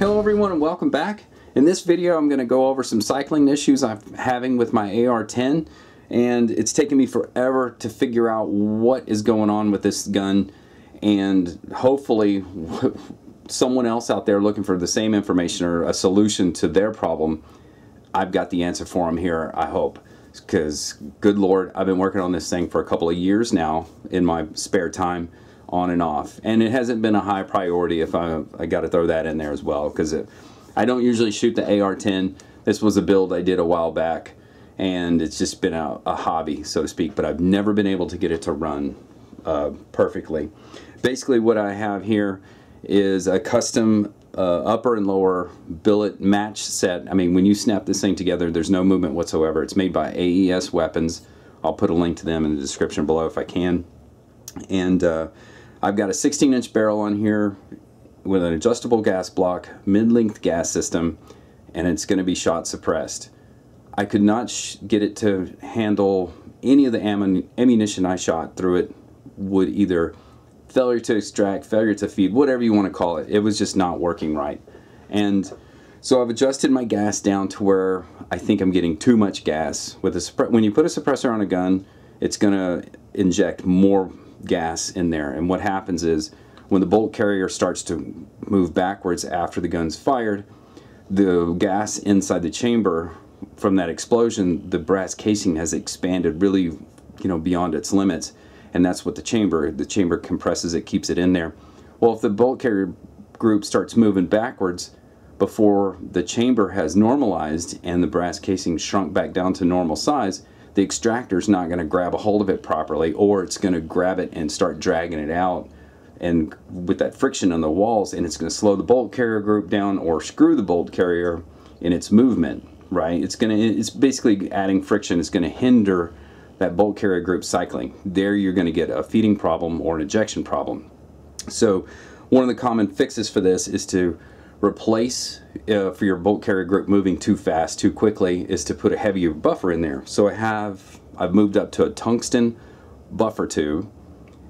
Hello everyone and welcome back. In this video I'm going to go over some cycling issues I'm having with my AR-10 and it's taken me forever to figure out what is going on with this gun and hopefully someone else out there looking for the same information or a solution to their problem I've got the answer for them here I hope because good lord I've been working on this thing for a couple of years now in my spare time on and off. And it hasn't been a high priority if I, I got to throw that in there as well because I don't usually shoot the AR-10. This was a build I did a while back and it's just been a, a hobby, so to speak, but I've never been able to get it to run uh, perfectly. Basically what I have here is a custom uh, upper and lower billet match set. I mean, when you snap this thing together, there's no movement whatsoever. It's made by AES Weapons. I'll put a link to them in the description below if I can. And uh, I've got a 16 inch barrel on here with an adjustable gas block, mid-length gas system, and it's going to be shot suppressed. I could not get it to handle any of the ammunition I shot through it would either failure to extract, failure to feed, whatever you want to call it. It was just not working right. And so I've adjusted my gas down to where I think I'm getting too much gas. With a when you put a suppressor on a gun, it's going to inject more gas in there. And what happens is when the bolt carrier starts to move backwards after the gun's fired, the gas inside the chamber from that explosion, the brass casing has expanded really, you know, beyond its limits. And that's what the chamber, the chamber compresses it, keeps it in there. Well, if the bolt carrier group starts moving backwards before the chamber has normalized and the brass casing shrunk back down to normal size, the extractor is not going to grab a hold of it properly or it's going to grab it and start dragging it out and with that friction on the walls and it's going to slow the bolt carrier group down or screw the bolt carrier in its movement right? It's going to it's basically adding friction it's going to hinder that bolt carrier group cycling. There you're going to get a feeding problem or an ejection problem. So one of the common fixes for this is to replace uh, for your bolt carrier group moving too fast, too quickly, is to put a heavier buffer in there. So I have, I've moved up to a tungsten buffer tube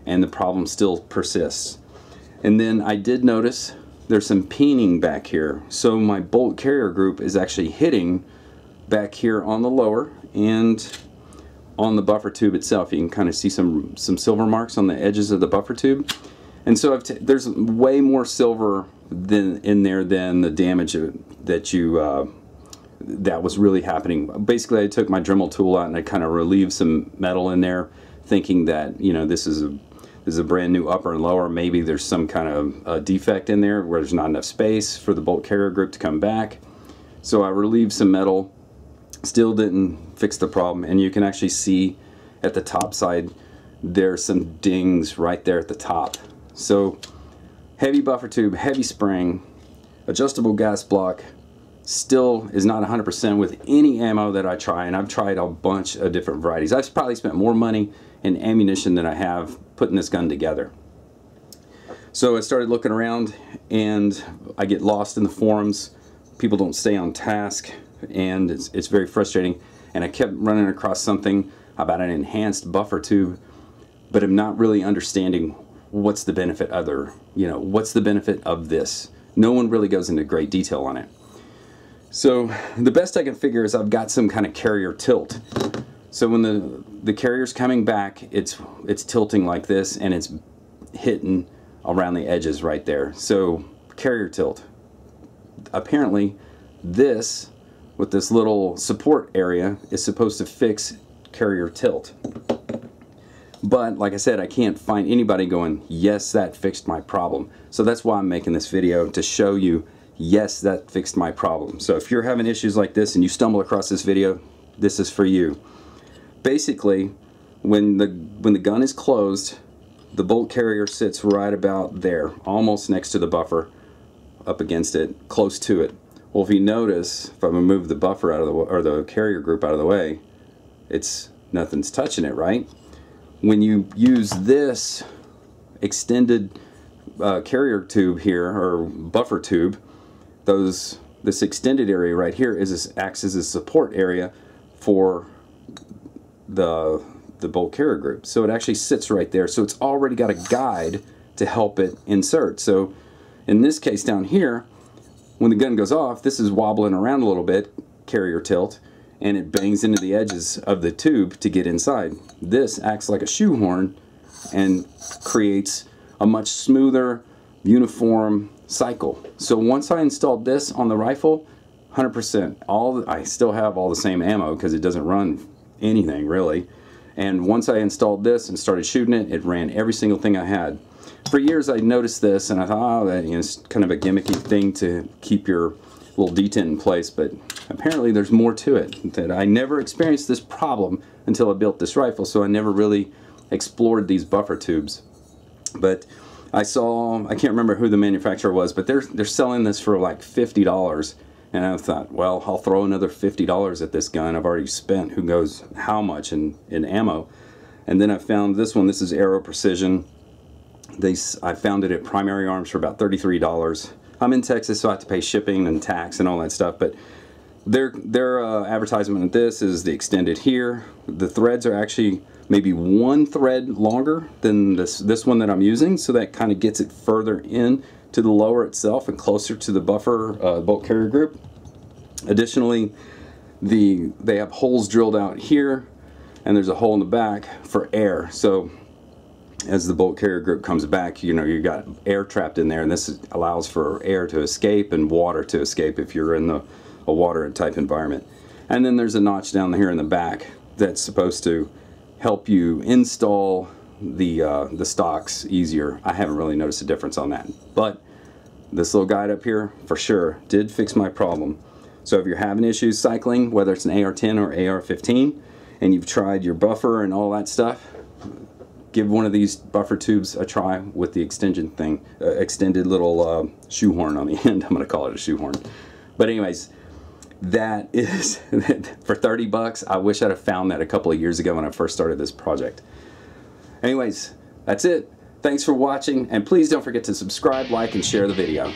and the problem still persists. And then I did notice there's some peening back here. So my bolt carrier group is actually hitting back here on the lower and on the buffer tube itself. You can kind of see some, some silver marks on the edges of the buffer tube. And so there's way more silver than in there then the damage that you uh, that was really happening. Basically, I took my Dremel tool out and I kind of relieved some metal in there, thinking that you know this is a this is a brand new upper and lower. Maybe there's some kind of uh, defect in there where there's not enough space for the bolt carrier group to come back. So I relieved some metal. Still didn't fix the problem, and you can actually see at the top side there's some dings right there at the top. So heavy buffer tube, heavy spring, adjustable gas block, still is not 100% with any ammo that I try and I've tried a bunch of different varieties. I've probably spent more money in ammunition than I have putting this gun together. So I started looking around and I get lost in the forums. People don't stay on task and it's, it's very frustrating. And I kept running across something about an enhanced buffer tube, but I'm not really understanding what's the benefit other, you know, what's the benefit of this? No one really goes into great detail on it. So the best I can figure is I've got some kind of carrier tilt. So when the, the carrier's coming back, it's, it's tilting like this and it's hitting around the edges right there. So carrier tilt. Apparently this, with this little support area, is supposed to fix carrier tilt. But like I said, I can't find anybody going, yes, that fixed my problem. So that's why I'm making this video to show you, yes, that fixed my problem. So if you're having issues like this and you stumble across this video, this is for you. Basically, when the, when the gun is closed, the bolt carrier sits right about there, almost next to the buffer, up against it, close to it. Well, if you notice, if I move the buffer out of the, way or the carrier group out of the way, it's, nothing's touching it, right? When you use this extended uh, carrier tube here or buffer tube those this extended area right here is this acts as a support area for the the bolt carrier group. So it actually sits right there. So it's already got a guide to help it insert. So in this case down here when the gun goes off, this is wobbling around a little bit, carrier tilt, and it bangs into the edges of the tube to get inside. This acts like a shoehorn and creates a much smoother, uniform cycle. So once I installed this on the rifle, 100%, all I still have all the same ammo because it doesn't run anything really. And once I installed this and started shooting it, it ran every single thing I had. For years I noticed this and I thought, oh, that you know, it's kind of a gimmicky thing to keep your little detent in place, but apparently there's more to it. That I never experienced this problem until I built this rifle, so I never really explored these buffer tubes. But I saw, I can't remember who the manufacturer was, but they're, they're selling this for like $50. And I thought, well, I'll throw another $50 at this gun. I've already spent who knows how much in, in ammo. And then I found this one. This is Aero Precision. They, I found it at Primary Arms for about $33. I'm in Texas, so I have to pay shipping and tax and all that stuff. But their their uh, advertisement of this is the extended here. The threads are actually maybe one thread longer than this this one that I'm using, so that kind of gets it further in to the lower itself and closer to the buffer uh, bolt carrier group. Additionally, the they have holes drilled out here, and there's a hole in the back for air. So as the bolt carrier group comes back, you know, you've got air trapped in there, and this allows for air to escape and water to escape if you're in the a water type environment. And then there's a notch down here in the back that's supposed to help you install the uh, the stocks easier. I haven't really noticed a difference on that, but this little guide up here for sure did fix my problem. So if you're having issues cycling, whether it's an AR-10 or AR-15, and you've tried your buffer and all that stuff, give one of these buffer tubes a try with the extension thing, uh, extended little uh, shoehorn on the end. I'm going to call it a shoehorn. But anyways, that is, for 30 bucks, I wish I'd have found that a couple of years ago when I first started this project. Anyways, that's it. Thanks for watching, and please don't forget to subscribe, like, and share the video.